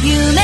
You